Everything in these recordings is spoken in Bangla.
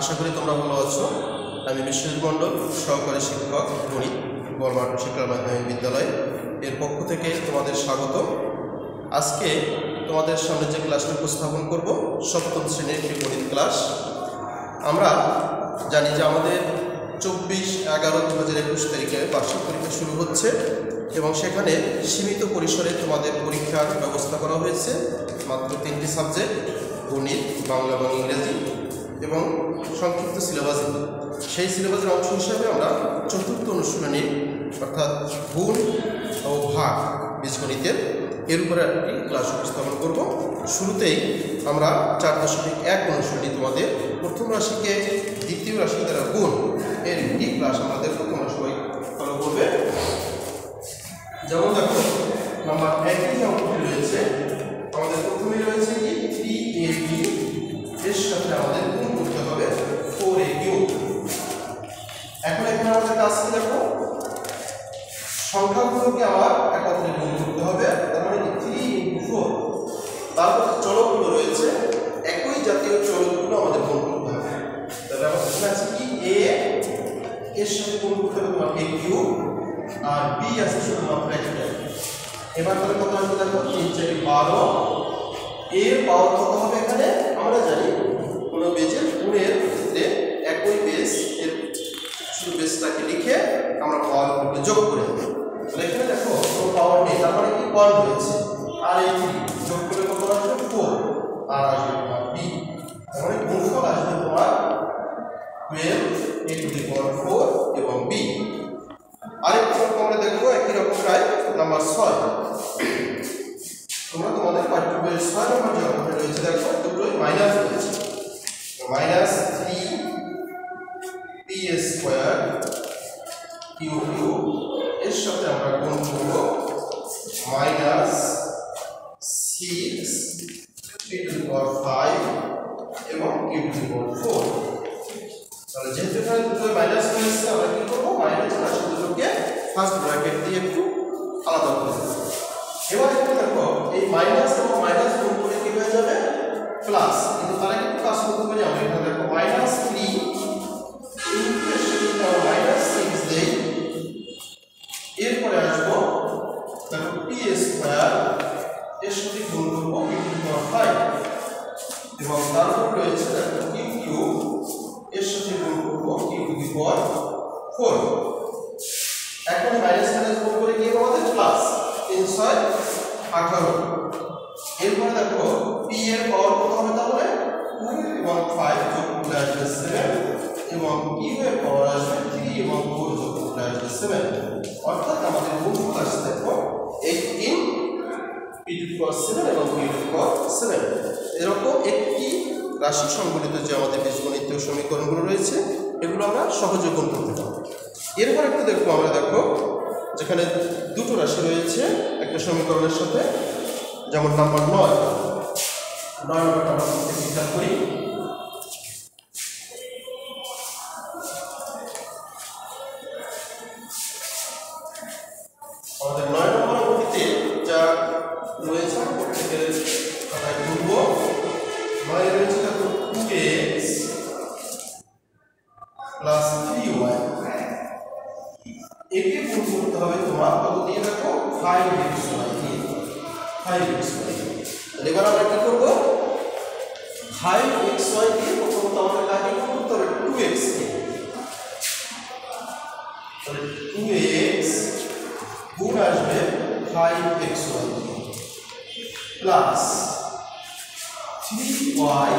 আশা করি তোমরা ভালো আছো। আমি বিশ্বজিৎ মণ্ডল, সহকারী শিক্ষক, গণিত বলমাট শিক্ষা মাধ্যমিক বিদ্যালয়। এর পক্ষ থেকে তোমাদের স্বাগত। আজকে তোমাদের সামনে যে ক্লাসটি উপস্থাপন করব, সপ্তম শ্রেণির একটি গণিত ক্লাস। আমরা জানি যে আমাদের চব্বিশ এগারো দু হাজার একুশ তারিখে বার্ষিক পরীক্ষা শুরু হচ্ছে এবং সেখানে সীমিত পরিসরে তোমাদের পরীক্ষার ব্যবস্থা করা হয়েছে। মাত্র তিনটি সাবজেক্ট, গণিত, বাংলা এবং ইংরেজি। এবং সংক্ষিপ্ত সিলেবাস সেই সিলেবাসের অংশ হিসাবে আমরা চতুর্থ অনুশীলনী, অর্থাৎ গুণ ও ভাগ বীজগণিতের এর উপরে একটি ক্লাস উপস্থাপন করব। শুরুতেই আমরা চার দশমিক এক অনুশীলনী তোমাদের প্রথম রাশিকে দ্বিতীয় রাশি দ্বারা গুণ এর একটি ক্লাস আমাদের তোমরা সবাই ফলো করবে। যেমন দেখো নাম্বার একই যে অঙ্কটি রয়েছে, আমাদের প্রথমেই রয়েছে কি? আর বি আছে শুধুমাত্র একটা এবার তাহলে কত আসবে দেখো? তিন চারি বারো। এর পাওয়ার কত হবে এখানে? আমরা জানি কোনো বেজের গুণের ক্ষেত্রে একই বেস এর শুধু বেসটাকে লিখে আমরা পাওয়ার উপরে যোগ করে দেবো। তাহলে এখানে দেখো, কোনো পাওয়ার নেই তারপরে মানে কি ওয়ান হয়েছে? আর এই যোগ করে কত আসবে? ফোর আর আসবে তোমার বি তারপরে মানে গুণফল আসবে তোমার twelve A to the power four এবং বি দেখব একই রকম প্রায় নাম্বার ছয়। তোমরা তোমাদের পাঠ্য ছয় নম্বর যে অঙ্কটা রয়েছে, দেখো, দুটোই মাইনাস রয়েছে। Minus three P square Q Q এর সাথে আমরা গুণ করব minus six P to the power five এবং Q to the power four তাহলে যেহেতু এখানে দুটো মাইনাস হয়েছে আমরা কি করব মাইনাস রাশি দুটোকে ফার্স্ট ব্র্যাকেট দিয়ে একটু আলাদা করে দেবো এবার একটু দেখো এই মাইনাস এবং মাইনাস গুণ করে কি হয়ে যাবে প্লাস কিন্তু তার আগে একটু কাজ করতে পারি আমরা এখানে দেখো মাইনাস থ্রি ইন্টু এর সাথে যদি আমরা মাইনাস সিক্স দেই এরপরে আসব দেখো পি স্কোয়ার এর সাথে গুণ করব পি টু পাওয়ার ফাইভ এবং তারপর রয়েছে দেখো কিউ কিউ এর সাথে গুণ করব q to the power four এখন মাইনাস মাইনাস গুণ করে কি হবে আমাদের প্লাস তিন ছয় আঠারো। এরপরে দেখো পি এর পাওয়ার কত হবে তাহলে? টু এবং ফাইভ যোগ করলে আসবে সেভেন এবং কিউ এর পাওয়ার আসবে থ্রি এবং ফোর যোগ করলে আসবে সেভেন অর্থাৎ আমাদের গুণফল আসছে দেখো eighteen p to power seven এবং পি টু পাওয়ার সেভেন এরকম একটি রাশি সংবলিত যে আমাদের বীজগণিতীয় সমীকরণগুলো রয়েছে, এগুলো আমরা সহজে গুণ করতে পারব। এরপর একটু দেখব আমরা দেখো যেখানে দুটো রাশি রয়েছে একটা সমীকরণের সাথে যেমন নাম্বার নয় নয় নম্বরটা আমরা করি। Five x y five x y তাহলে এবার আমরা কি করব ফাইভ এক্স ওয়াই দিয়ে প্রথমত আমাদের কাকে গুণ করতে হবে টু এক্স তাহলে টু এক্স গুণ আসবে five x y plus three y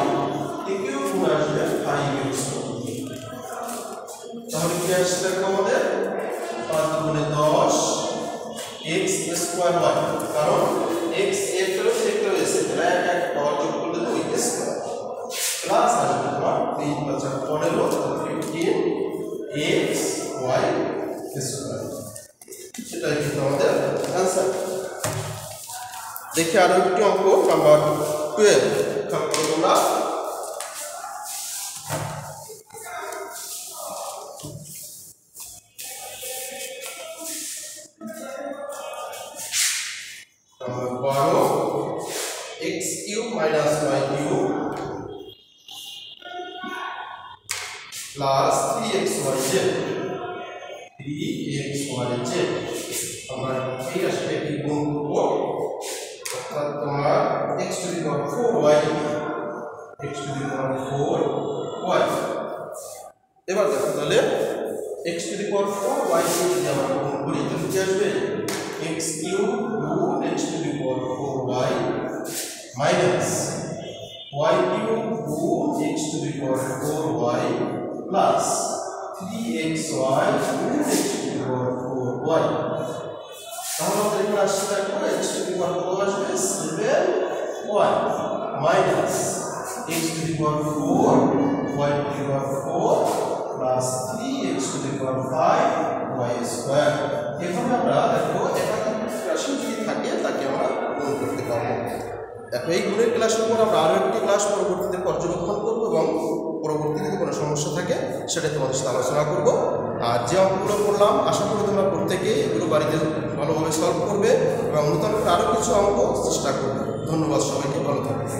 একেও গুণ আসবে ফাইভ এক্স তাহলে কি আসছে আমাদের পাঁচ দুগুণে দশ। এক্স স্কোয়ার ওয়াই কারণ এক্সের রয়েছে একটা রয়েছে তাহলে এক এক পাওয়ার যোগ করলে ওই স্কোয়ার প্লাস আসবে তোমার তিন পাঁচ পনেরো ফিফটিন এক্স ওয়াই স্কোয়ার সেটাই কিন্তু আমাদের অ্যান্সার দেখি আরও একটি অঙ্ক নাম্বার টুয়েলভ তোমরা x cube minus y cube plus 3xyz 3xyz আমরা এই রাশিটা কি গুণ করব? অর্থাৎ তোমার x to the power y x to the power 4y এবার দেখো তাহলে x to the power 4y কে যদি আমরা গুণ করি, তাহলে কি আসবে? x কিউব গুণ x to the power y minus y cube 2 x to the power 4y plus 3xy minus x to the power 4y তাহলে আমাদের এখানে আসছে একবার x to the power 4 আসবে 7y minus x to the power 4 y to the power 4 plus 3x to the power 5 y square. এভাবে আমরা দেখো একাধিক রাশি যদি থাকে তাকে আমরা গুণ করতে পারবো। দেখো, এই গুণের ক্লাসের পর আমরা আরও একটি ক্লাস পরবর্তীতে পর্যবেক্ষণ করব এবং পরবর্তীতে যদি কোনো সমস্যা থাকে সেটা তোমাদের সাথে আলোচনা করব। আর যে অঙ্কগুলো করলাম, আশা করি তোমরা প্রত্যেকে এগুলো বাড়িতে ভালোভাবে সলভ করবে এবং নতুন আরও কিছু অঙ্ক চেষ্টা করবে। ধন্যবাদ সবাইকে, ভালো থাকবে।